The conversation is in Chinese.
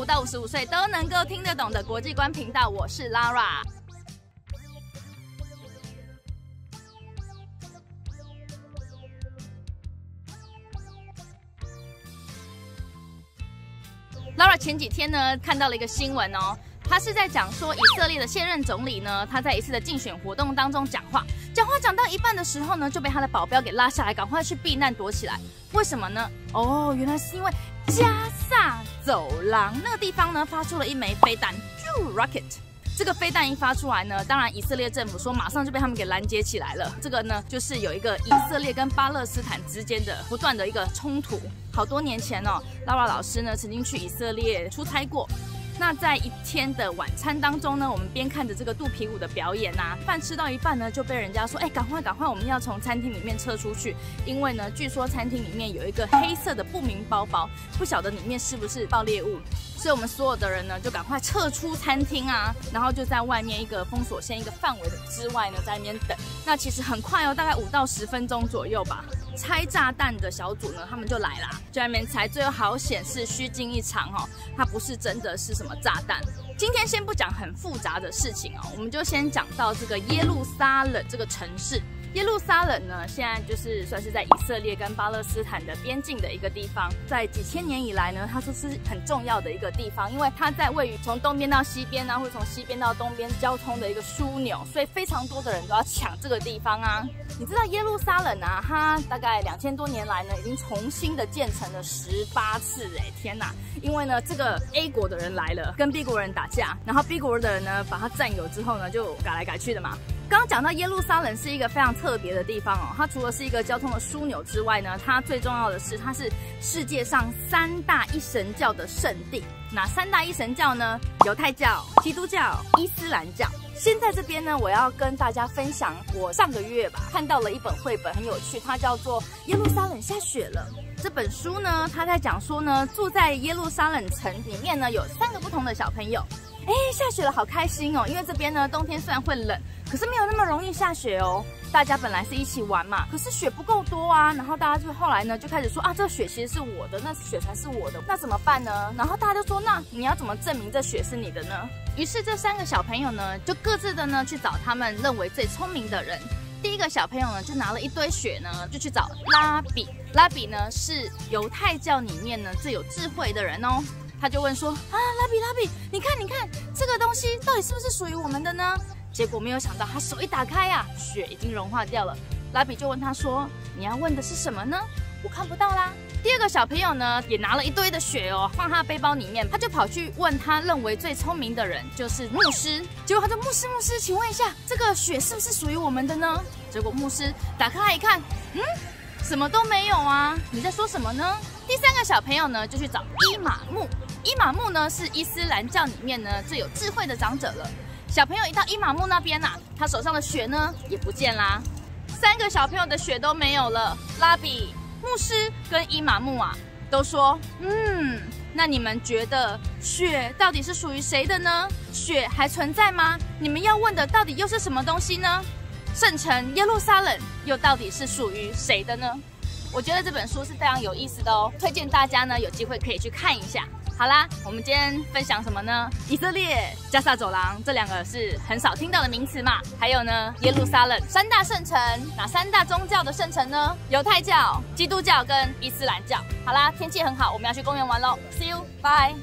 五到五十五岁都能够听得懂的国际观频道，我是 Lara。Lara 前几天呢看到了一个新闻哦，他是在讲说以色列的现任总理呢，他在一次的竞选活动当中讲话，讲话讲到一半的时候呢，就被他的保镖给拉下来，赶快去避难躲起来。为什么呢？哦，原来是因为加萨走廊那个地方呢发出了一枚飞弹，就 rocket。这个飞弹一发出来呢，当然以色列政府说马上就被他们给拦截起来了。这个呢，就是有一个以色列跟巴勒斯坦之间的不断的一个冲突。好多年前哦，拉拉老师呢曾经去以色列出差过。那在一天的晚餐当中呢，我们边看着这个肚皮舞的表演呐，饭吃到一半呢，就被人家说，哎，赶快赶快，我们要从餐厅里面撤出去，因为呢，据说餐厅里面有一个黑色的不明包包，不晓得里面是不是爆裂物。所以我们所有的人呢，就赶快撤出餐厅啊，然后就在外面一个封锁线一个范围的之外呢，在那边等。那其实很快哦，大概五到十分钟左右吧。拆炸弹的小组呢，他们就来啦，就在那边拆。最后好显示虚惊一场哦，它不是真的是什么炸弹。今天先不讲很复杂的事情哦，我们就先讲到这个耶路撒冷这个城市。耶路撒冷呢，现在就是算是在以色列跟巴勒斯坦的边境的一个地方，在几千年以来呢，它说是很重要的一个地方，因为它在位于从东边到西边啊，或者从西边到东边交通的一个枢纽，所以非常多的人都要抢这个地方啊。你知道耶路撒冷啊，它大概两千多年来呢，已经重新的建成了十八次，哎，天哪！因为呢，这个 A 国的人来了，跟 B 国人打架，然后 B 国的人呢，把它占有之后呢，就改来改去的嘛。刚刚讲到耶路撒冷是一个非常特别的地方哦，它除了是一个交通的枢纽之外呢，它最重要的是它是世界上三大一神教的圣地。哪三大一神教呢？犹太教、基督教、伊斯兰教。先在这边呢，我要跟大家分享我上个月吧看到了一本绘本，很有趣，它叫做《耶路撒冷下雪了》。这本书呢，它在讲说呢，住在耶路撒冷城里面呢，有三个不同的小朋友。哎，下雪了，好开心哦！因为这边呢，冬天虽然会冷，可是没有那么容易下雪哦。大家本来是一起玩嘛，可是雪不够多啊。然后大家就后来呢，就开始说啊，这雪其实是我的，那雪才是我的，那怎么办呢？然后大家就说，那你要怎么证明这雪是你的呢？于是这三个小朋友呢，就各自的呢去找他们认为最聪明的人。第一个小朋友呢，就拿了一堆雪呢，就去找拉比。拉比呢，是犹太教里面呢最有智慧的人哦。他就问说啊，拉比拉比，你看你看这个东西到底是不是属于我们的呢？结果没有想到，他手一打开呀，雪已经融化掉了。拉比就问他说，你要问的是什么呢？我看不到啦。第二个小朋友呢，也拿了一堆的雪哦，放他背包里面，他就跑去问他认为最聪明的人，就是牧师。结果他说牧师牧师，请问一下，这个雪是不是属于我们的呢？结果牧师打开来一看，嗯，什么都没有啊，你在说什么呢？第三个小朋友呢，就去找伊玛目。伊玛目呢是伊斯兰教里面呢最有智慧的长者了。小朋友一到伊玛目那边呐，他手上的血呢也不见啦，三个小朋友的血都没有了。拉比、牧师跟伊玛目啊都说：“嗯，那你们觉得血到底是属于谁的呢？血还存在吗？你们要问的到底又是什么东西呢？圣城耶路撒冷又到底是属于谁的呢？”我觉得这本书是非常有意思的哦，推荐大家呢有机会可以去看一下。好啦，我们今天分享什么呢？以色列、加萨走廊这两个是很少听到的名词嘛？还有呢，耶路撒冷三大圣城，哪三大宗教的圣城呢？犹太教、基督教跟伊斯兰教。好啦，天气很好，我们要去公园玩喽，See you，bye。